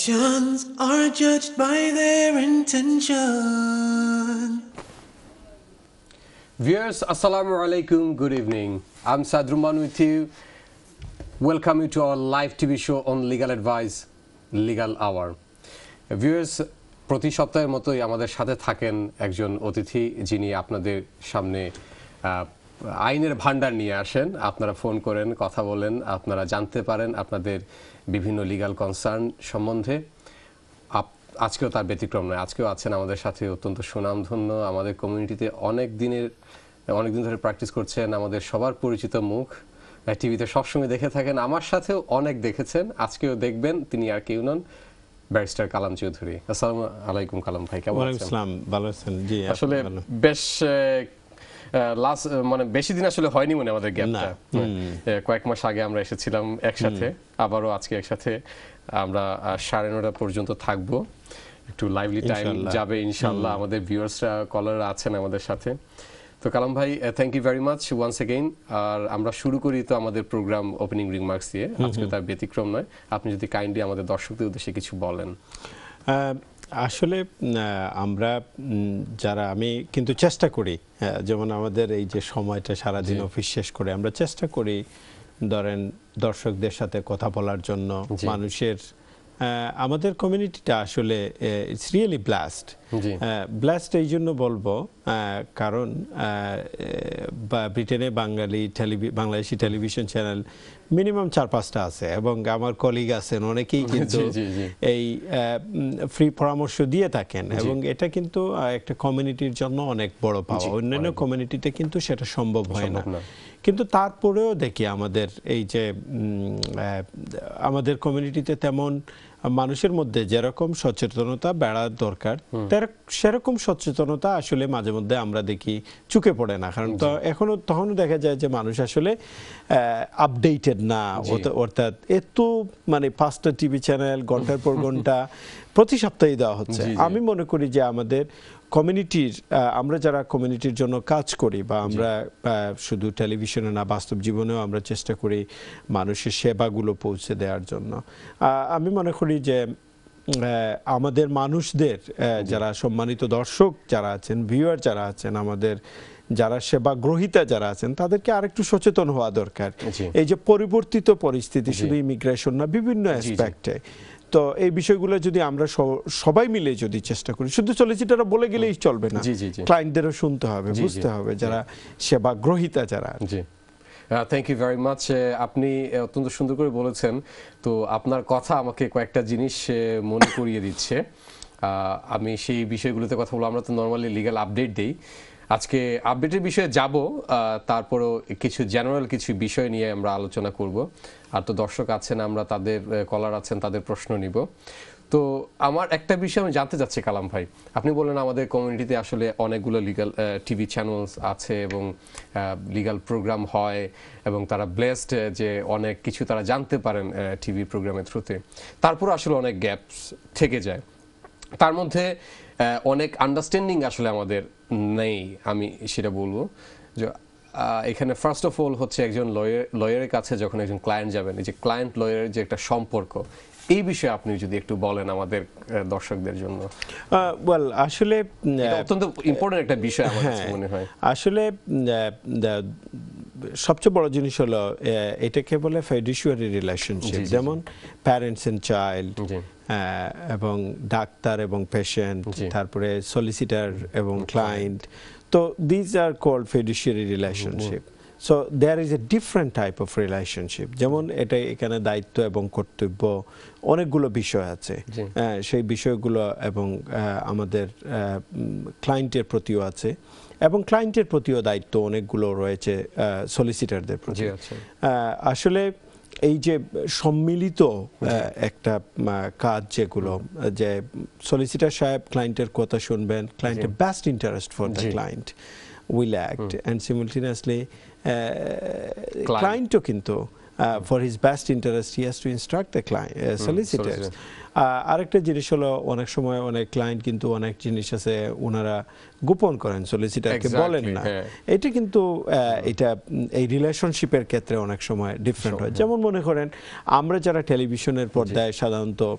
Actions are judged by their intention. Viewers, Assalamu alaikum, good evening. I'm Sadruman with you. Welcome you to our live TV show on legal advice, Legal Hour. Viewers, প্রতি সপ্তাহের মতোই আমাদের সাথে থাকেন একজন অতিথি যিনি আপনাদের সামনে আইনের ভান্ডার নিয়ে আসেন। আপনারা ফোন করেন কথা বলেন আপনারা জানতে পারেন আপনাদের বিভিন্ন লিগাল কনসার্ন সম্বন্ধে। আজকেও তার ব্যতিক্রম নয় আজকেও আছেন আমাদের সাথে অত্যন্ত সুনামধন্য আমাদের কমিউনিটিতে অনেক দিনের অনেক দিন ধরে প্র্যাকটিস করছেন আমাদের সবার পরিচিত মুখ। টিভিতে সবসময় দেখে থাকেন আমার সাথেও অনেক দেখেছেন আজকেও দেখবেন তিনি আর কেউ নন ব্যারিস্টার কালাম চৌধুরী। আসসালামু আলাইকুম কালাম ভাই কেমন আছেন? ভালো আছেন? জি আসলে বেশ লাস্ট মানে বেশি দিন আসলে হয়নি মনে আমাদের গ্যাপটা কয়েক মাস আগে আমরা এসেছিলাম একসাথে আবারও আজকে একসাথে আমরা সাড়ে নটা পর্যন্ত থাকব। একটু লাইভলি টাইম যাবে ইনশাল্লাহ আমাদের ভিউয়ার্সরা কলাররা আছেন আমাদের সাথে। তো কালাম ভাই thank you very much once again আর আমরা শুরু করি তো আমাদের প্রোগ্রাম ওপেনিং রিমার্কস দিয়ে। আজকে তার ব্যতিক্রম নয়। আপনি যদি কাইন্ডলি আমাদের দর্শকদের উদ্দেশ্যে কিছু বলেন। আসলে আহ, আমরা যারা আমি কিন্তু চেষ্টা করি যেমন আমাদের এই যে সময়টা সারাদিন অফিস শেষ করে আমরা চেষ্টা করি ধরেন দর্শকদের সাথে কথা বলার জন্য মানুষের আমাদের কমিউনিটিটা আসলে ইটস রিয়েলি ব্লাস্ট ব্লাস্ট এই জন্য বলব কারণ বা ব্রিটেনে বাঙালি টেলিভি বাংলাদেশি টেলিভিশন চ্যানেল মিনিমাম চার পাঁচটা আছে এবং আমার কলিগ আছেন অনেকেই কিন্তু। এই ফ্রি পরামর্শ দিয়ে থাকেন এবং এটা কিন্তু একটা কমিউনিটির জন্য অনেক বড় পাওয়া। অন্যান্য। কমিউনিটিতে কিন্তু সেটা সম্ভব হয় না। কিন্তু তারপরেও দেখি আমাদের এই যে আমাদের কমিউনিটিতে তেমন মানুষের মধ্যে যেরকম সচেতনতা বেড়ার দরকার সেরকম সচেতনতা আসলে মাঝে মধ্যে আমরা দেখি চুকে পড়ে না। কারণ তো এখনও তখনও দেখা যায় যে মানুষ আসলে আপডেটেড না। অর্থাৎ এত মানে পাঁচটা টিভি চ্যানেল ঘণ্টার পর ঘণ্টা প্রতি সপ্তাহে দেওয়া হচ্ছে। আমি মনে করি যে আমাদের কমিউনিটির আমরা যারা কমিউনিটির জন্য কাজ করি বা আমরা শুধু টেলিভিশনে না বাস্তব জীবনেও আমরা চেষ্টা করি মানুষের সেবাগুলো পৌঁছে দেওয়ার জন্য। আমি মনে করি যে আমাদের মানুষদের যারা সম্মানিত দর্শক যারা আছেন ভিউয়ার যারা আছেন আমাদের যারা সেবা গ্রহীতা যারা আছেন তাদেরকে আরেকটু সচেতন হওয়া দরকার। এই যে পরিবর্তিত পরিস্থিতি শুধু ইমিগ্রেশন না বিভিন্ন অ্যাসপেক্টে তো এই বিষয়গুলো যদি আমরা সবাই মিলে যদি চেষ্টা করি শুধু সলিসিটাররা বলে গেলেই চলবে না। ক্লায়েন্টদেরও শুনতে হবে। বুঝতে হবে যারা সেবা গ্রহীতা যারা জি। থ্যাংক ইউ ভেরি মাচ আপনি অত্যন্ত সুন্দর করে বলেছেন। তো আপনার কথা আমাকে কয়েকটা জিনিস মনে করিয়ে দিচ্ছে। আহ, আমি সেই বিষয়গুলোতে কথা বলব। আমরা তো নর্মালি লিগ্যাল আপডেট দিই। আজকে আপডেটের বিষয়ে যাব তারপরও কিছু জেনারেল কিছু বিষয় নিয়ে আমরা আলোচনা করব। আর তো দর্শক আছেন, আমরা তাদের কলার আছেন, তাদের প্রশ্ন নিব। তো আমার একটা বিষয় আমি জানতে চাচ্ছি, কালাম ভাই। আপনি বললেন আমাদের কমিউনিটিতে আসলে অনেকগুলো লিগাল টিভি চ্যানেলস আছে এবং লিগাল প্রোগ্রাম হয় এবং তারা ব্লেসড যে অনেক কিছু তারা জানতে পারেন টিভি প্রোগ্রামের থ্রুতে তারপর আসলে অনেক গ্যাপস থেকে যায়। তার মধ্যে অনেক আন্ডারস্ট্যান্ডিং আসলে আমাদের নেই আমি সেটা বলব। যে এখানে ফার্স্ট অফ অল হচ্ছে একজন লয়ার লয়ারের কাছে যখন একজন ক্লায়েন্ট যাবেন এই যে ক্লায়েন্ট লয়ারের যে একটা সম্পর্ক এই বিষয়ে আপনি যদি একটু বলেন আমাদের দর্শকদের জন্য। ওয়েল আসলে অত্যন্ত ইম্পর্টেন্ট একটা বিষয় আমার কাছে হ্যাঁ, মনে হয়। আসলে সবচেয়ে বড় জিনিস হলো এটাকে বলে ফেডিসুয়ারি রিলেশনশিপ যেমন প্যারেন্টস এন্ড চাইল্ড এবং ডাক্তার এবং পেশেন্ট তারপরে সলিসিটার এবং ক্লায়েন্ট তো these are called fiduciary relationship so there is a different type of relationship যেমন এটা এখানে দায়িত্ব এবং কর্তব্য অনেকগুলো বিষয় আছে। সেই বিষয়গুলো এবং আমাদের ক্লায়েন্টের প্রতিও আছে। এবং ক্লায়েন্টের প্রতিও দায়িত্ব অনেকগুলো রয়েছে সলিসিটারদের প্রতি আচ্ছা। আসলে এই যে সম্মিলিত একটা কাজ যেগুলো যে সলিসিটার সাহেব ক্লায়েন্টের কথা শুনবেন ক্লায়েন্টের best interest for the client will act and Client. ক্লায়েন্টও কিন্তু for his best interest he has to instruct the client solicitors. Ah, আরেকটা জিনিস হলো অনেক সময় অনেক ক্লায়েন্ট কিন্তু অনেক জিনিস আছে ওনারা গোপন করেন সলিসিটারকে বলেন না। হ্যাঁ। এটা কিন্তু এটা এই রিলেশনশিপের ক্ষেত্রে অনেক সময় ডিফারেন্ট হয়। যেমন মনে করেন আমরা যারা টেলিভিশনের পর্দায় সাধারণত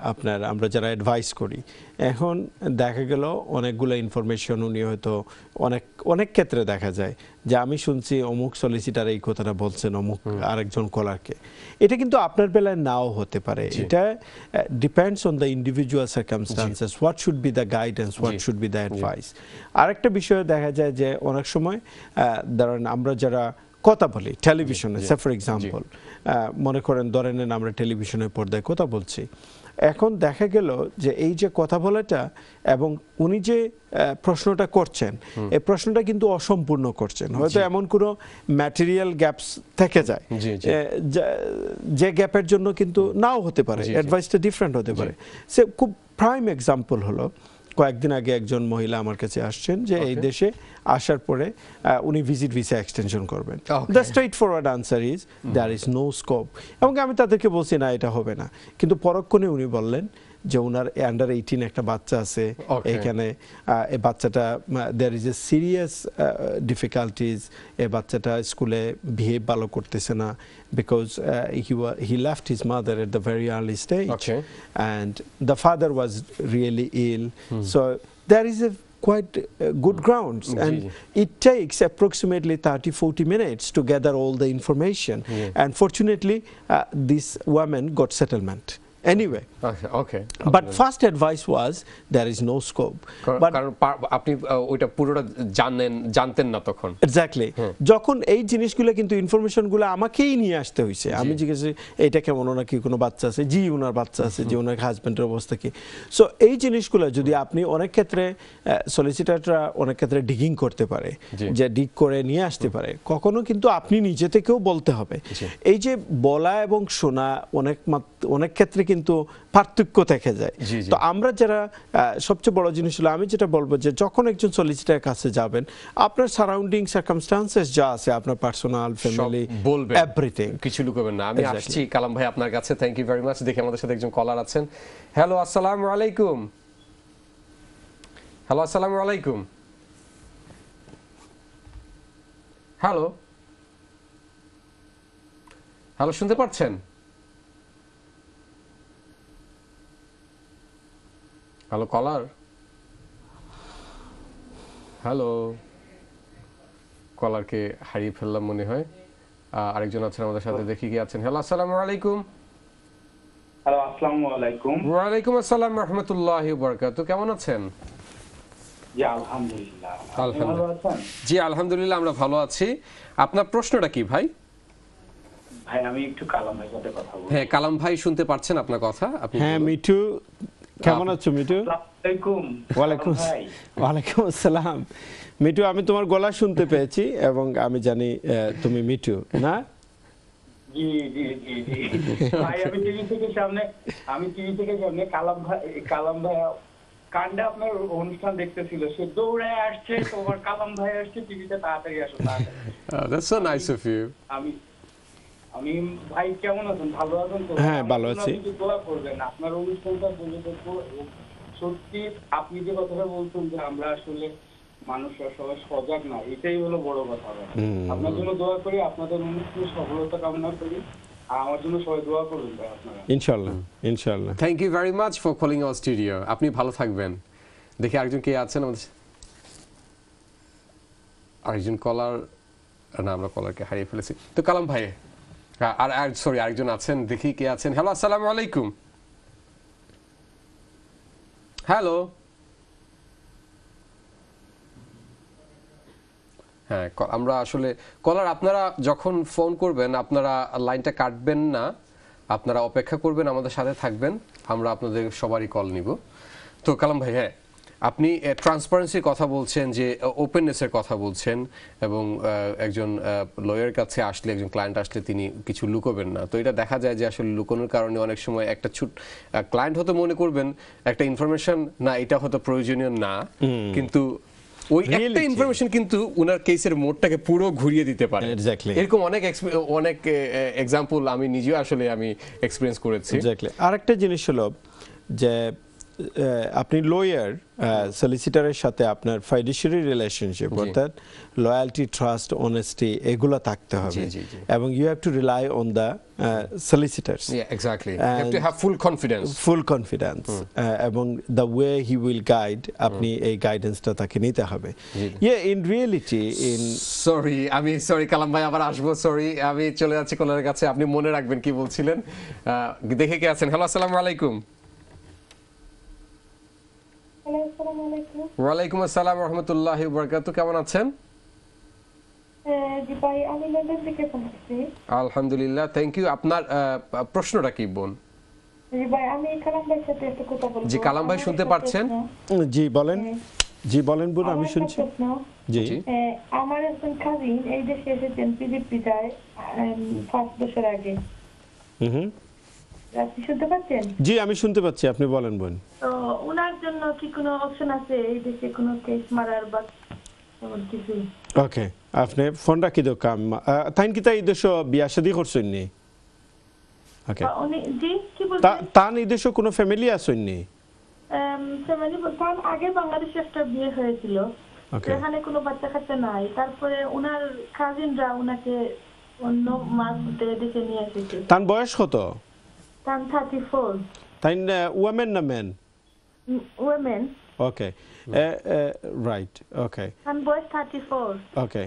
আপনার আমরা যারা অ্যাডভাইস করি এখন দেখা গেল অনেকগুলো ইনফরমেশন উনি হয়তো অনেক অনেক ক্ষেত্রে দেখা যায় যে আমি শুনছি অমুক সলিসিটার এই কথাটা বলছেন অমুক আরেকজন কলারকে এটা কিন্তু আপনার বেলায় নাও হতে পারে। এটা Depends on the individual circumstances what should be the guidance what G. Should be the advice আরেকটা বিষয়ে দেখা যায় যে অনেক সময় আহ, ধরেন আমরা যারা কথা বলি টেলিভিশনে সে ফর এক্সাম্পল মনে করেন ধরেন আমরা টেলিভিশনের পর্দায় কথা বলছি। এখন দেখা গেল যে এই যে কথা বলাটা এবং উনি যে প্রশ্নটা করছেন এই প্রশ্নটা কিন্তু অসম্পূর্ণ করছেন। হয়তো এমন কোনো ম্যাটেরিয়াল গ্যাপস থেকে যায়। যা- গ্যাপের জন্য কিন্তু নাও হতে পারে। অ্যাডভাইসটা ডিফারেন্ট হতে পারে। সে খুব প্রাইম এক্সাম্পল হলো কয়েকদিন আগে একজন মহিলা আমার কাছে আসছেন যে এই দেশে আসার পরে উনি ভিজিট ভিসা এক্সটেনশন করবেন. The straight forward answer is there is no scope এবং আমি তাদেরকে বলছি না এটা হবে না। কিন্তু পরক্ষণে উনি বললেন যে ওনার আন্ডার এইটিন একটা বাচ্চা আছে Okay. এখানে আহ, এই বাচ্চাটা there is a serious difficulties এই বাচ্চাটা স্কুলে বিহেভ ভালো করতেছে না because he he left his mother at the very early stage Okay. and the father was really ill. So there is a quite uh, good grounds Ji, and ji. it takes approximately 30 40 minutes to gather all the information Yeah. and fortunately uh, this woman got settlement Anyway. Okay but first advice was there is no scope. But কারণ পা- আপনি আহ, ওইটা পুরোটা জানেন জানতেন না তখন। Exactly যখন এই জিনিসগুলো কিন্তু ইনফরমেশনগুলো আমাকেই নিয়ে আসতে হয়েছে আমি জিজ্ঞেস এইটা কেমন? ওনার কি কোনো বাচ্চা আছে? জি ওনার বাচ্চা আছে যে ওনার অবস্থা কি? সো এই জিনিসগুলো যদি আপনি অনেক ক্ষেত্রে সলিসিটাররা অনেক ক্ষেত্রে ডিগিং করতে পারে যে ডিগ করে নিয়ে আসতে পারে কখনো কিন্তু আপনি নিজে থেকেও বলতে হবে। এই যে বলা এবং শোনা অনেক অনেক ক্ষেত্রে কিন্তু পার্থক্য থেকে যায়। তো আমরা যারা সবচেয়ে বড় জিনিস হলো আমি যেটা বলব যে যখন একজন সলিসিটার কাছে যাবেন আপনার সারাউন্ডিং সার্কামস্টান্সেস যা আছে আপনার পার্সোনাল ফ্যামিলি বলবেন। এভরিথিং কিছু লুকাবেন না। আমি আসছি কালাম ভাই আপনার কাছে। থ্যাংক ইউ ভেরি মাচ দেখি আমাদের সাথে একজন কলার আছেন। হ্যালো আসসালামু আলাইকুম। হ্যালো আসসালামু আলাইকুম। হ্যালো হ্যালো শুনতে পাচ্ছেন হ্যালো কলার হ্যালো কলারকে হারিয়ে ফেললাম মনে হয়। আরেকজন আছেন আমাদের সাথে দেখি কি আছেন। হ্যালো আসসালামু আলাইকুম। হ্যালো আসসালামু আলাইকুম। ওয়ালাইকুম আসসালাম রহমতুল্লাহ বরকাত কেমন আছেন? জি আলহামদুলিল্লাহ। ভালো আলহামদুলিল্লাহ। আছেন? জি আলহামদুলিল্লাহ আমরা ভালো আছি। আপনার প্রশ্নটা কি ভাই? ভাই আমি একটু কালাম ভাইয়ের সাথে কথা বলব হ্যাঁ কালাম ভাই শুনতে পারছেন আপনার কথা? আপনি হ্যাঁ। মিঠু কেমন আছো আসসালামাইকুম ওয়ালাইকুম ওয়ালাইকুম আসসালাম। মিঠু আমি তোমার গলা শুনতে পেয়েছি এবং আমি জানি তুমি মিঠু না? জি জি জি জি। ভাই আমি টিভি থেকে সামনে আমি টিভি থেকে সামনে কালাম ভাই কালাম ভাই কাণ্ডে আপনার অনুষ্ঠান দেখতেছিল। সে দৌড়ায় আসছে তোমার কালাম ভাই আসছে টিভিতে তাড়াতাড়ি আসো Uh, that's so nice আমি আমি ভাই কেমন আছেন? ভালো আছেন তো? হ্যাঁ, ভালো আছি। আপনি দোয়া করবেন আপনার অনুষ্ঠানটা বলে দেখব সত্যি আপনি যে কথাটা বলছেন যে আমরা আসলে মানুষরা সবাই সজাগ না এটাই হলো বড় কথা। আপনার জন্য দোয়া করি আপনাদের অনুষ্ঠানে সফলতা কামনা করি আর আমার জন্য সবাই দোয়া করবেন ভাই ইনশাল্লাহ for calling our studio. আপনি ভালো থাকবেন। দেখি আরেকজন কে আছেন আমাদের আরেকজন কলার না আমরা কলারকে হারিয়ে ফেলেছি। তো কালাম ভাই আর আর সরি আরেকজন আছেন, দেখি কে আছেন। হ্যালো আসসালামু আলাইকুম। হ্যালো হ্যাঁ আমরা আসলে, কলার, আপনারা যখন ফোন করবেন, আপনারা লাইনটা কাটবেন না। আপনারা অপেক্ষা করবেন, আমাদের সাথে থাকবেন। আমরা আপনাদের সবারই কল নিব। তো, কালাম ভাই হ্যাঁ আপনি ট্রান্সপারেন্সির কথা বলছেন যে ওপেননেসের কথা বলছেন এবং একজন লয়ার কাছে আসলে একজন ক্লায়েন্ট আসলে তিনি কিছু লুকোবেন না। তো এটা দেখা যায় যে আসলে লুকোনোর কারণে অনেক সময় একটা ছুট ক্লায়েন্ট হয়তো মনে করবেন একটা ইনফরমেশন না এটা হয়তো প্রয়োজনীয় না। কিন্তু ওই একটা ইনফরমেশন কিন্তু উনার কেসের মোড়টাকে পুরো ঘুরিয়ে দিতে পারে। Exactly. এরকম অনেক অনেক এক্সাম্পল আমি নিজেও আসলে আমি এক্সপিরিয়েন্স করেছি। এক্স্যাক্টলি আরেকটা জিনিস হলো যে আপনি লয়ার সলিসিটারের সাথে আপনার ফাইডিশিয়ারি রিলেশনশিপ অর্থাৎ লয়ালটি ট্রাস্ট অনেস্টি এগুলো থাকতে হবে। এবং you have to rely on the solicitors exactly have to have full confidence full confidence এবং the way he will guide আপনি এই গাইডেন্সটা তাকে নিতে হবে। Yeah in reality in sorry আমি সরি কালাম ভাই আবার আসব। সরি আমি চলে যাচ্ছি কলারের কাছে। আপনি মনে রাখবেন কি বলছিলেন? দেখে কে আছেন? হ্যালো আসসালামু আলাইকুম। ওয়ালাইকুম আসসালাম রহমতুল্লাহ বরকাত কেমন আছেন? হ্যাঁ, আলহামদুলিল্লাহ থ্যাংক ইউ আপনার প্রশ্নটা কি বোন? জি কালাম ভাই আমার শুনতে পারছেন? জি বলেন। হ্যাঁ। জি বলেন বোন আমি শুনছি। জি। আমার একজন কাজিন এই দেশে এসেছেন পিজিপি যায় পাঁচ বছর আগে। হুম। শুনতে পাচ্ছেন? জি আমি শুনতে পাচ্ছি আপনি বলেন বোন। তো ওনার জন্য কি কোনো অপশন আছে? এই দেশে কোনো কেস মারার বা কিছু? ওকে আপনি ফোন রাখি দো কাম তাইন কি তাই দেশ বিয়া শাদি করছেন নি? ওকে জি কি বলছেন? তান এই দেশে কোনো ফ্যামিলি আছেন নি? ফ্যামিলি আগে বাংলাদেশে একটা বিয়ে হয়েছিল। এখানে কোনো বাচ্চা কাচ্চা নাই। তারপরে ওনার কাজিনরা ওনাকে অন্য মাস দেখে নিয়ে এসেছে। তান বয়স কত? তাইন ওয়ামেন না men women okay right okay তার বয়স থার্টি ফোর ওকে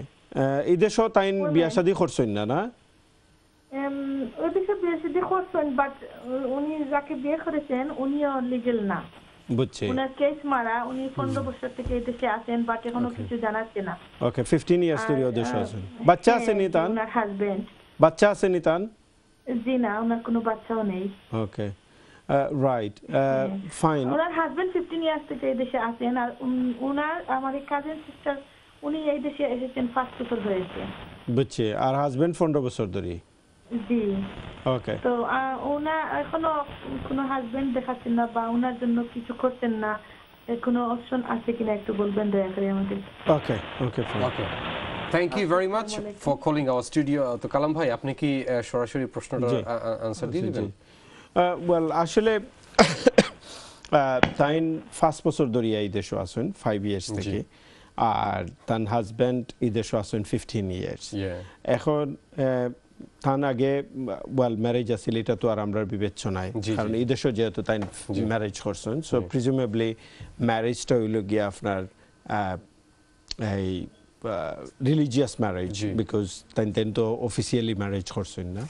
এই দেশ তাইন বিয়া শাদি করছেন না না ওই বিষয়ে বিয়ে শাদী করছেন বাট উনি যাকে বিয়ে করেছেন উনিও লিগেল না বুঝছি ওনার কেস মারা উনি পনেরো বছর থেকে এই দেশে আসেন বাট এখনও কিছু জানাচ্ছে না ওকে ফিফটিন ইয়ার্স ধরে দেশে আছেন বাচ্চা আছে নি তান ওনার হাজবেন্ড বাচ্চা আছে নি তান জি না ওনার কোনো বাচ্চাও নেই। ওকে। রাইট ফাইন ওনার হাজবেন্ড ফিফটিন ইয়ার্স থেকে এই দেশে আসেন আর ওনার আমার কাজিন সিস্টার উনি এই দেশে এসেছেন পাঁচ বছর হয়েছে। বুঝছি। আর হাজবেন্ড পনেরো বছর ধরে? জি। ওকে। তো ওনার এখনও কোনো হাজবেন্ড দেখাচ্ছেন না বা ওনার জন্য কিছু করছেন না কোনো অপশন আছে কিনা একটু বলবেন দয়া করে আমাদের okay okay fine okay. Thank you very much for calling our studio তো কালাম ভাই আপনি কি আহ, সরাসরি প্রশ্নটা জি। আনসার দিয়ে দিবেন? ওয়েল আসলে তাইন ফার্স্ট বছর ধরে এই দেশে আসেন ফাইভ ইয়ার্স থেকে। আর তান হাজব্যান্ড এই দেশে আসেন ফিফটিন ইয়ার্স Yeah. এখন আহ, তান আগে ওয়েল ম্যারেজ আছিল এটা তো আর আমরা বিবেচ্য নাই। কারণ। এই দেশে যেহেতু তাই ম্যারেজ করছেন সো প্রিজুমেবলি ম্যারেজটা হইল গিয়ে আপনার আহ, এই রিলিজিয়াস ম্যারেজ। বিকজ তাই তেন তো অফিসিয়ালি ম্যারেজ করছেন না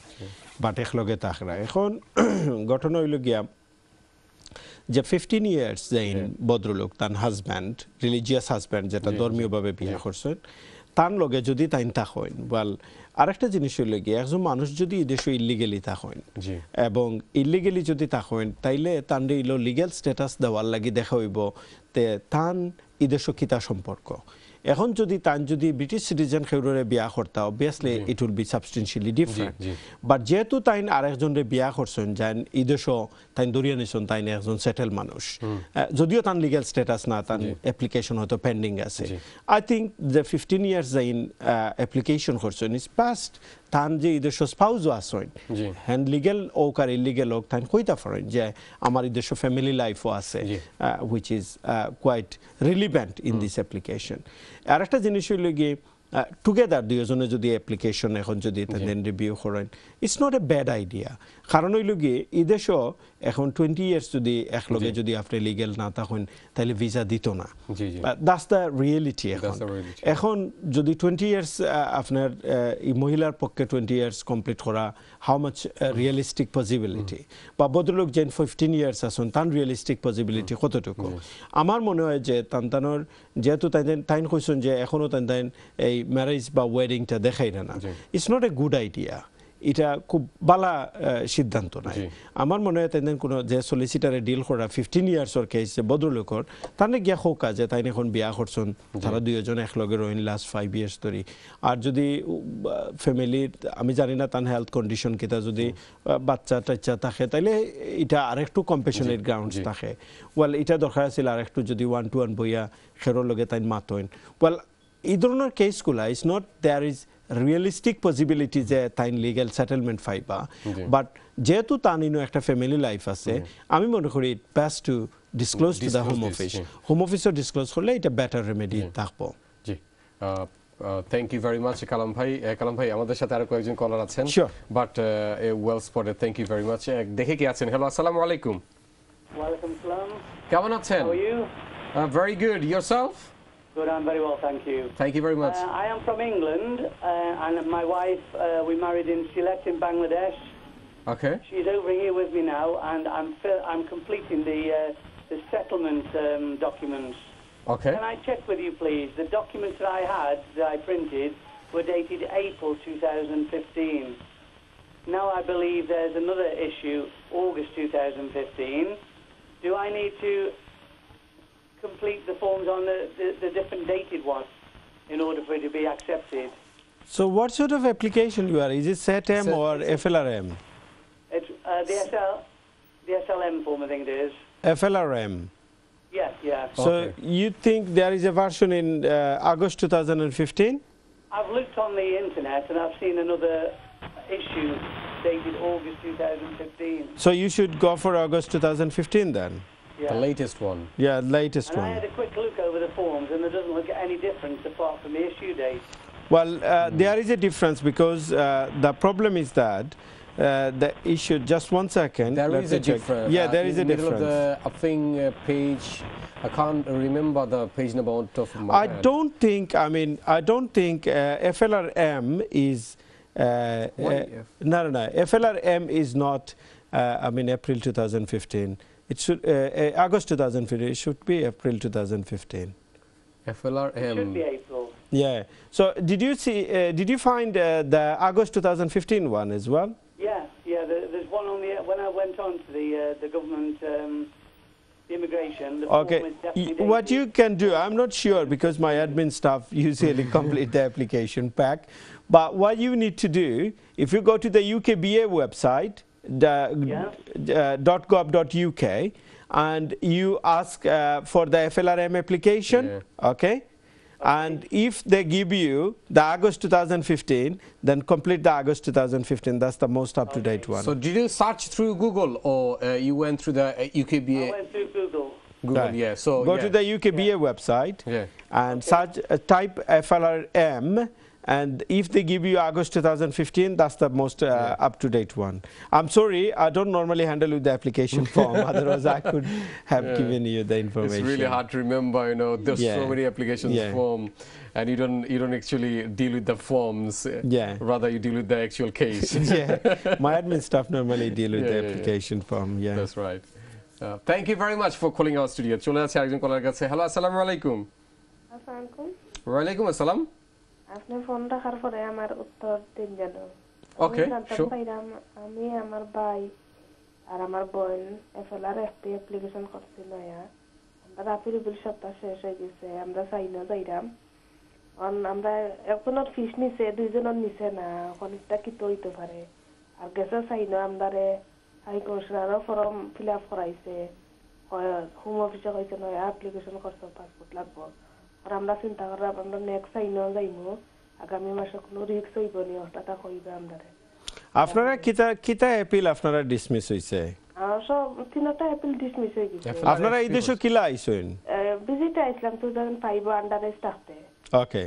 বাট একলগে তাকরা এখন ঘটনা হইল গিয়া যে ফিফটিন ইয়ার্স যাইন ভদ্রলোক তার হাজব্যান্ড রিলিজিয়াস হাজব্যান্ড যেটা ধর্মীয়ভাবে বিয়ে করছেন তার লগে যদি তাইন থাকেন বল আরেকটা জিনিস হইল গিয়ে একজন মানুষ যদি এই দেশে ইলিগেলি তা জি। এবং ইলিগেলি যদি থাকেন তাইলে তান ইলো লিগেল স্ট্যাটাস দেওয়ার লাগি দেখা হইব তে তান ইদেশ কিতা সম্পর্ক এখন যদি তান যদি ব্রিটিশ সিটিজেন খেউরে বিয়া করতা obviously it will be substantially different. But যেহেতু তাইন আরেকজনরে বিয়া করছেন যান ইদেশ তাইন দরিয়া নিছেন তাইন একজন সেটেল মানুষ। যদিও তান লিগেল স্ট্যাটাস না তান অ্যাপ্লিকেশন হয়তো পেন্ডিং আছে। আই থিঙ্ক যে ফিফটিন ইয়ার্স যাইন অ্যাপ্লিকেশন করছেন ইজ পাস্ট তান যে ইদেশ স্পাউজও আসেন হ্যান লিগেল হোক আর ইলিগেল ওক তাই কইতা ফরেন যে আমার ইদেশ ফ্যামিলি লাইফও আছে। Which is quite relevant in this application আর একটা জিনিস হইল গিয়ে টুগেদার দুজনে যদি অ্যাপ্লিকেশন এখন যদি রিভিউ করেন it's not a bad idea কারণ হইল গিয়ে ইদেশও এখন টোয়েন্টি ইয়ার্স যদি এক একলগে যদি আপনি লিগেল না থাকেন তাহলে ভিসা দিত না। দাস দ্য রিয়েলিটি এখন। এখন যদি টোয়েন্টি ইয়ার্স আপনার আহ, এই মহিলার পক্ষে টোয়েন্টি ইয়ার্স কমপ্লিট করা হাউ মাচ রিয়েলিস্টিক পসিবিলিটি বা ভদ্রলোক যেন ফিফটিন ইয়ার্স আসুন তান রিয়েলিস্টিক পসিবিলিটি কতটুকু? আমার মনে হয় যে তান্তানোর যেহেতু তাই তাইন কইছেন যে এখনও তাই তাইন এই ম্যারেজ বা ওয়েডিংটা দেখাই না। না it's not a good idea এটা খুব বালা সিদ্ধান্ত নাই। আমার মনে হয় তাই কোনো যে সলিসিটারে ডিল করা ফিফটিন ইয়ার্সর কেস ভদ্রলোকর তাহলে গিয়া হোকা যে তাই এখন বিয়া করছেন তারা দুইজন একলগে রইন লাস্ট ফাইভ ইয়ার্স ধরি আর যদি ফ্যামিলির আমি জানি না তার হেলথ কন্ডিশন কিতা যদি বাচ্চা টাচ্চা থাকে তাইলে এটা আরেকটু কম্পেশনের গ্রাউন্ড। থাকে। ওয়েল এটা দরকার আছিল আরেকটু যদি ওয়ান টু ওয়ান বইয়া খেরোর লগে তাই মাতইন। ওয়েল এই ধরনের কেসগুলা is not there is realistic possibility যে তাইন লিগেল সেটেলমেন্ট পাইবা। বাট যেহেতু তানিনো একটা ফ্যামিলি লাইফ আছে আমি মনে করি it best to disclose to the home. Office home অফিসও disclose করলে এটা বেটার রেমেডি থাকব। জি। Thank you very much Kalam ভাই। কালাম ভাই আমাদের সাথে আরও কয়েকজন কলার আছেন. But well spotted thank you very much দেখে কি আছেন? হ্যালো আসসালামু আলাইকুম। Walaikum salam. কেমন আছেন? Very good yourself? Good, I'm very well, thank you. Thank you very much. Uh, I am from England, uh, and my wife, uh, we married in Sylhet in Bangladesh. Okay. She's over here with me now, and I'm I'm completing the uh, the settlement um, documents. Okay. Can I check with you, please? The documents that I had, that I printed, were dated April 2015. Now I believe there's another issue, August 2015. Do I need to complete the forms on the, the, the different dated ones in order for it to be accepted? So what sort of application you are? Is it SETM Set- or FLRM? It's uh, the SL, the SLM form, I think it is. FLRM. Yes, yes. So Okay. you think there is a version in uh, August 2015? I've looked on the internet and I've seen another issue dated August 2015. So you should go for August 2015 then. Yeah. the latest one Yeah, latest And I had a quick look over the forms, and there doesn't look any difference apart from the issue date. Well, uh, there is a difference because uh, the problem is that uh, the issue. Just one second. There let is a check. difference. Yeah, Uh, there in is a middle difference. Of the, I think uh, page. I can't remember the page number on top of my I head. don't think. I mean, I don't think uh, FLRM is. Uh, uh, no, no, no. FLRM is not. Uh, I mean, April 2015. It should uh, uh, August 2015. It should be April 2015. FLRM. It should be April. Yeah. So did you see? Uh, did you find uh, the August 2015 one as well? Yeah, yeah. There, there's one on the when I went on to the uh, the government um, immigration. The Okay. Form is What you can do, I'm not sure because my admin staff usually complete the application pack. But what you need to do, if you go to the UKBA website, the .gov.uk, and you ask uh, for the FLRM application, okay? And if they give you the August 2015, then complete the August 2015. That's the most up-to-date one. So did you search through Google or uh, you went through the uh, I UKBA went through Google. Google? Right. Yeah. So go yeah. to the UKBA website Yeah. and search uh, type FLRM and if they give you August 2015 that's the most uh, up to date one I'm sorry I don't normally handle with the application form otherwise I could have Yeah. given you the It's information really hard to remember, you know. There's so Yeah. many applications Yeah. form, and you don't you don't actually deal with the forms. uh, Yeah. Rather, you deal with the actual case. yeah my admin staff normally deal with Yeah, the yeah, yeah. application form yeah That's right. Uh, thank you very much for calling our studio. চলে আছে আরেকজন কলার কাছে hello আসসালামু আলাইকুম আসসালামাইকুম ওয়ালাইকুম আসসালাম আপনি ফোন রাখার পরে আমার উত্তর দিন যেন। Okay, আমি আমার ভাই আর আমার বোন এফএলআর একটি অ্যাপ্লিকেশন করছি নয়া আমরা বিল সপ্তাহ শেষ হয়ে গেছে আমরা চাইনা যাইরাম। কারণ আমরা একজনের ফিস নিছে দুইজনের নিছে না অনেকটা কি হইতে পারে। আর গেছে চাইনা আমদারে হাই কমিশনারও ফর্ম ফিল আপ করাইছে। হোম অফিসে কইছে নয়া অ্যাপ্লিকেশন করছ পাসপোর্ট লাগবো। আর আমরা চিন্তা করলাম আমরা নেক্সট চাইনা যাইমু আগামী মাসে কোনো রিক্স হইব নি ওটা কইবে আমদারে আপনারা কিতা কিতা অ্যাপিল আপনারা ডিসমিস হইছে? আর সব তিনটা ডিসমিস হয়ে গেছে। আপনারা এই দেশে কিলা আইছেন? ভিজিটে আইছিলাম টু থাউজেন্ড ফাইভ আন্ডারে স্টাফতে ওকে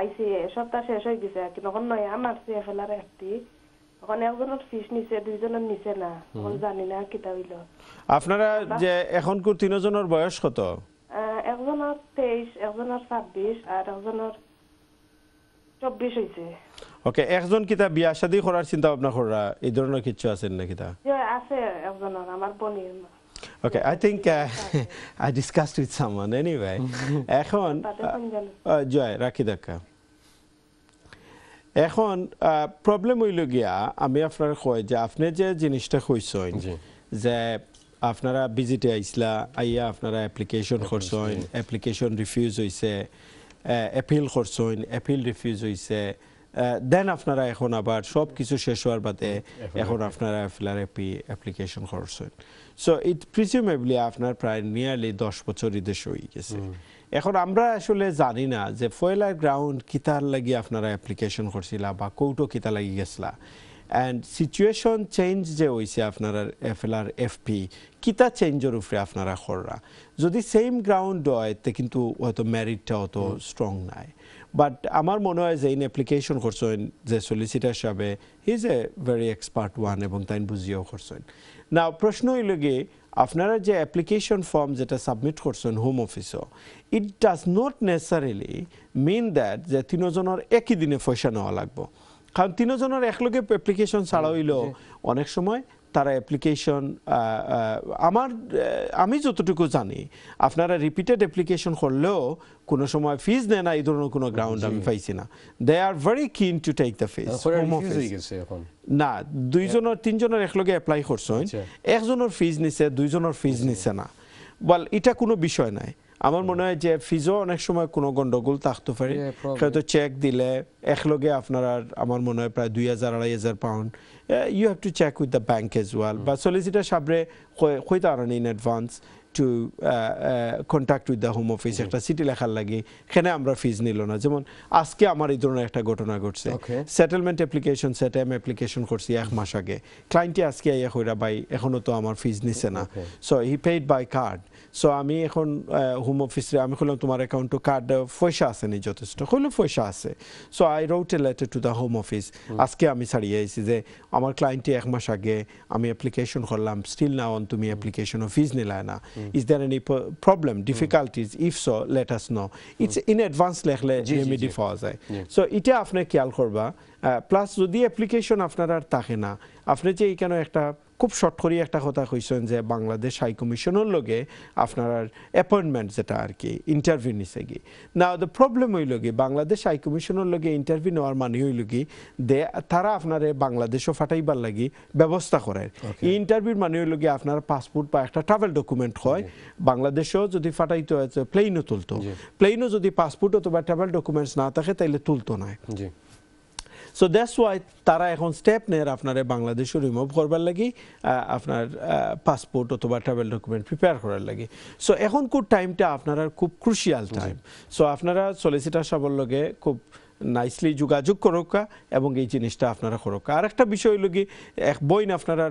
আইসি সপ্তাহ শেষ হয়ে গেছে এখন নয় আমার এফএলআর একটি ওখানে একজনের ফিস নিছে দুইজনের নিছে না। জানি না কিতা হইল। আপনারা যে এখন কো তিনজনের বয়স কত? একজনের ছাব্বিশ আর একজনের চব্বিশ হয়েছে ওকে একজন কিতা বিয়া শাদী করার চিন্তা ভাবনা করা এই ধরনের কিছু আছেন না কিতা? আছে একজনের আমার বোনের Okay, I think uh, I discussed with someone. Anyway. এখন জয় রাখি দেখা এখন প্রবলেম হইল গিয়া আমি আপনার কই যে আপনি যে জিনিসটা কইছেন। যে আপনারা ভিজিটে আইসলা আইয়া আপনারা অ্যাপ্লিকেশন করছেন অ্যাপ্লিকেশন রিফিউজ হইছে অ্যাপিল করছেন অ্যাপিল রিফিউজ হইছে দেন আপনারা এখন আবার সব কিছু শেষ হওয়ার বাদে এখন আপনারা অ্যাপি অ্যাপ্লিকেশন করছেন। সো ইট প্রিজিউমেবলি আপনার প্রায় নিয়ারলি দশ বছর ইদেশ হয়ে গেছে। এখন আমরা আসলে জানি না যে ফয়লার গ্রাউন্ড কিতার লাগি আপনারা অ্যাপ্লিকেশন করছিলা বা কৌটো কিতা লাগি গেছলা। অ্যান্ড সিচুয়েশন চেঞ্জ যে হয়েছে আপনারা এফএলআর এফপি কিতা চেঞ্জের উপরে আপনারা কররা যদি সেম গ্রাউন্ড হয় তে কিন্তু হয়তো ম্যারিটটা অত স্ট্রং নাই বাট আমার মনে হয় যে ইন অ্যাপ্লিকেশন করছেন যে সলিসিটার হিসাবে he is a very expert one এবং তাই বুঝিয়েও করছেন না প্রশ্ন হইল গিয়ে আপনারা যে অ্যাপ্লিকেশন ফর্ম যেটা সাবমিট করছেন home অফিসও it does not necessarily mean that যে তিনজনের একই দিনে পয়সা নেওয়া লাগবো কারণ তিনজনের একলগে অ্যাপ্লিকেশন ছাড়া হইলেও অনেক সময় তারা অ্যাপ্লিকেশন আমার আমি যতটুকু জানি আপনারা রিপিটেড অ্যাপ্লিকেশন করলেও কোনো সময় ফিজ নেয় না এই ধরনের কোনো গ্রাউন্ড আমি পাইছি না। They are very keen to take the fees না দুইজনের তিনজনের একলগে অ্যাপ্লাই করছেন আচ্ছা। একজনের ফিজ নিছে দুইজনের ফিজ নিছে না। বল এটা কোনো বিষয় নাই। আমার মনে হয় যে ফিজও অনেক সময় কোনো গন্ডগোল থাকতে পারে। হয়তো চেক দিলে একলগে আপনারা আমার মনে হয় প্রায় দুই হাজার আড়াই হাজার pound you have to check with the bank as well বা সলিসিটার সাবরে কইতে পারেন in advance to contact with the home office একটা চিঠি লেখার লাগে এখানে আমরা ফিজ নিল না। যেমন আজকে আমার এই ধরনের একটা ঘটনা ঘটছে। সেটেলমেন্ট অ্যাপ্লিকেশন সেটেম অ্যাপ্লিকেশন করছি এক মাস আগে। ক্লায়েন্টে আজকে আইয়া হইরা ভাই এখনও তো আমার ফিজ নিছে না. So he paid by card so আমি এখন হোম অফিসে আমি বললাম তোমার অ্যাকাউন্টে কার্ড পয়সা আছে নি যথেষ্ট। হইল পয়সা আছে। So I wrote a letter to the home. Office আজকে আমি ছাড়িয়ে আইছি যে আমার ক্লায়েন্টে এক মাস আগে আমি অ্যাপ্লিকেশন করলাম। স্টিল না অন তুমি অ্যাপ্লিকেশন ফিজ নিলায় না। Is there any problem difficulties if so let us know it's in advance লেখলে remedy পাওয়া যায়। সো এটা আপনি খেয়াল করবা। প্লাস যদি অ্যাপ্লিকেশন আপনার আর থাকে না আপনি যে এইখানে একটা খুব শর্ট করে একটা কথা কইছেন যে বাংলাদেশ হাই কমিশনের লগে আপনার অ্যাপয়েন্টমেন্ট যেটা আর কি ইন্টারভিউ নিছে কি না দ্য প্রবলেম হইল কি বাংলাদেশ হাই কমিশনের লগে ইন্টারভিউ নেওয়ার মানে হইল কি দে তারা আপনারে বাংলাদেশও ফাটাইবার লাগি ব্যবস্থা করে এই ইন্টারভিউর মানে হইল কি আপনার পাসপোর্ট বা একটা ট্রাভেল ডকুমেন্ট হয়। বাংলাদেশেও যদি ফাটাইতে হয় প্লেনও তুলতো। প্লেনও যদি পাসপোর্ট অথবা ট্রাভেল ডকুমেন্টস না থাকে তাইলে তুলতো না। সো দ্যাটস ওয়াই তারা এখন স্টেপ নেয় আপনার বাংলাদেশও রিমুভ করবার লাগি আপনার পাসপোর্ট অথবা ট্রাভেল ডকুমেন্ট প্রিপেয়ার করার লাগি। সো এখন খুব টাইমটা আপনারা খুব ক্রুশিয়াল টাইম সো আপনারা সলিসিটার সবার লগে খুব নাইসলি যোগাযোগ করোকা এবং এই জিনিসটা আপনারা করোকা আর একটা বিষয় হইল কি এক বইন আপনারা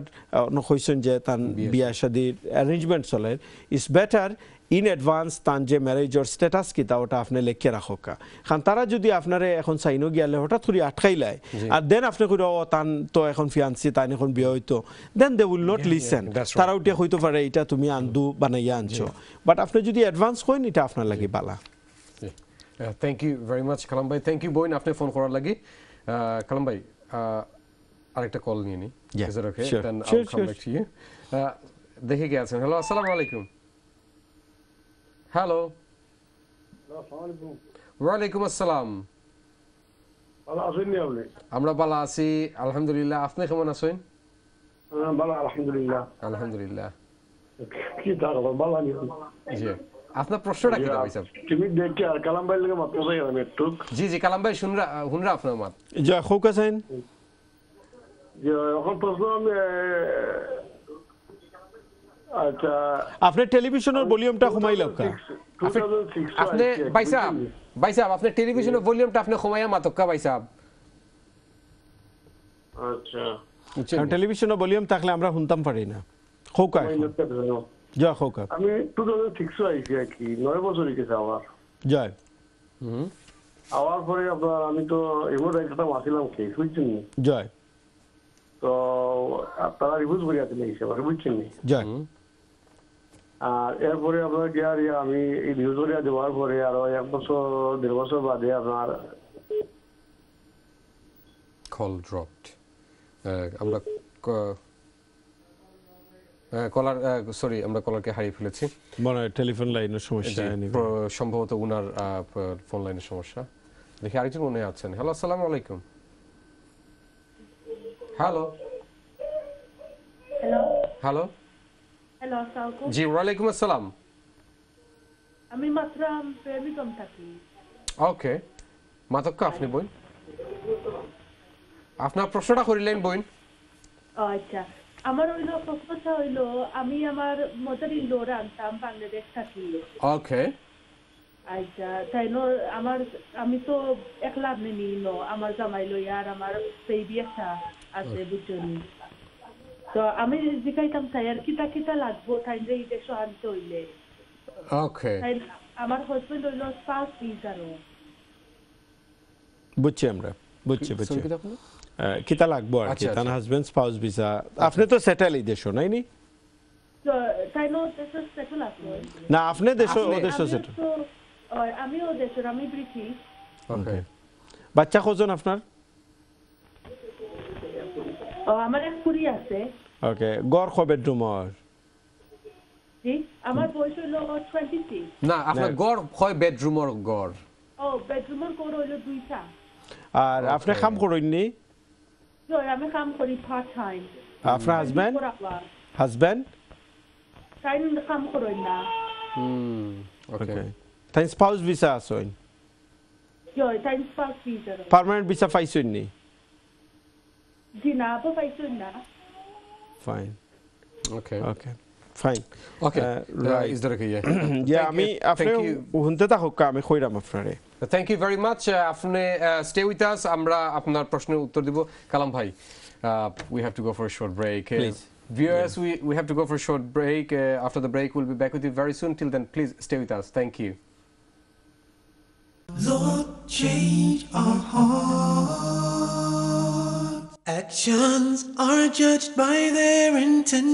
কইছেন যে তার বিয়া শাদির অ্যারেঞ্জমেন্ট চলে। It's better in advance than যে ম্যারেজর স্ট্যাটাস কি তা ওটা আপনি লেখে রাখোকা কারণ তারা যদি আপনারে এখন সাইনও গিয়ালে হঠাৎ করে আটকাই লাই আর দেন আপনি কইরা ও তান তো এখন ফিয়ান্সি তান এখন বিয়ে হইতো then they will not listen. তারা উঠিয়া হইতে পারে এটা তুমি আন্দু বানাইয়া আনছো বাট আপনি যদি অ্যাডভান্স করেন এটা আপনার লাগে বালা thank you very much Kalam ভাই থ্যাংক ইউ বইন আপনি ফোন করার লাগি কালাম ভাই আরেকটা কল নিয়ে নি ইজ ইট ওকে দেন আইল কাম ব্যাক টু ইউ দেখে গেছেন হ্যালো আসসালামু আলাইকুম হ্যালো ওয়ালাইকুম আসসালাম আমরা ভালো আছি আলহামদুলিল্লাহ। আপনি কেমন আছেন? হ্যাঁ, আলহামদুলিল্লাহ। আলহামদুলিল্লাহ। কি থাকব ভালো আনি জি। আপনার প্রশ্নটা কি ভাই সাহেব তুমি দেখি আর কালাম ভাই লাগে মাত্র যাই আমি একটু। জি জি কালাম ভাই শুনরা শুনরা আপনার মাত। যা খোকা সাইন যে এখন প্রশ্ন আমি এ, আচ্ছা আপনি টেলিভিশনের ভলিউমটা কমাই লওকা 2006 আপনি ভাই সাহেব ভাই সাহেব আপনি টেলিভিশনের ভলিউমটা আপনি কমাইয়া মাতক্কা ভাই সাহেব? আচ্ছা। টেলিভিশনের ভলিউম থাকলে আমরা শুনতাম পারি না। খোকা। যা খোকা আমি টু থাউজেন্ড সিক্স আইসি আর কি নয় বছর গেছে আমার জয়। হুম। আওয়ার পরে আপনার আমি তো এবার একটা মাসিলাম কেস বুঝছেন নি? জয়। তো আপনারা রিভিউজ করে এই হিসেবে বুঝছেন নি? জয়। আর এরপরে আপনার আর ইয়ে আমি এই নিউজ দেওয়ার পরে আরও এক বছর দেড় বছর বাদে আপনার কল ড্রপড আমরা কলার সরি আমরা কলারকে হারিয়ে ফেলেছি। মনে হয় টেলিফোন লাইনের সমস্যা সম্ভবত উনার ফোন লাইনের সমস্যা। দেখি আরেকজন মনে আছেন। হ্যালো আসসালামু আলাইকুম। হ্যালো হ্যালো হ্যালো আসসালামু জি ওয়ালাইকুম আসসালাম। আমি মাত্র প্রেমিকম থাকি। ওকে। মাতক্কা আপনি বইন। আপনার প্রশ্নটা করিলেন বইন। আচ্ছা। আমার হইল প্রশ্নটা হইল আমি আমার মদার ইন্ডোর আনতাম বাংলাদেশ থাকি। ওকে। আচ্ছা তাই নো আমার আমি তো একলা আপনি নিল আমার জামাই লইয়া আর আমার বেবি একটা আছে বুঝছনি তো আমি জিকাইতাম তাই আর কিতা কিতা লাগবো তাই যে এই দেশে আনতে হইলে। ওকে আমার হাজবেন্ড হইল স্পাউস ভিসারও বুঝছি আমরা বুঝছি বুঝছি। কিতা লাগবো আর কি আচ্ছা, তার। হাজবেন্ড স্পাউস ভিসা আপনি তো সেটেল এই দেশ নাই নি? নো আপনি দেশ ও দেশ সেটেল তো ওই, আমিও দেশের আমি ব্রিটিশ ওকে বাচ্চা কজন আপনার আমার এক কুড়ি আছে। ওকে গড় ক বেডরুমর জি আমার বয়স হইল টোয়েন্টি না আপনার গড় হয় বেডরুমর গড়। ও বেডরুমের কোর হইল দুইটা। আর আপনি কাম করেননি? তো আমি কাম করি পার্ট টাইম আপনার হাজবেন্ড হাজবেন্ড টাইম কাম করই না। হুম ওকে ওকে তাই স্পাউস ভিসা টাইম পার্মানেন্ট পাইছেন নি জি না। না fine okay okay fine okay right. That okay yeah yeah আমি আপনি আমি কইরাম আপনারে থ্যাংক ইউ ভেরি মাচ আপনি স্টে উইথ আস আমরা আপনার প্রশ্নের উত্তর দিব কালাম ভাই we have to go for short break Please. Viewers, we, we have to go for a short break. Uh, after the break, we'll be back with you very soon. Till then, please stay with us. Thank you. Lord, change our hearts. Actions are judged by their intent.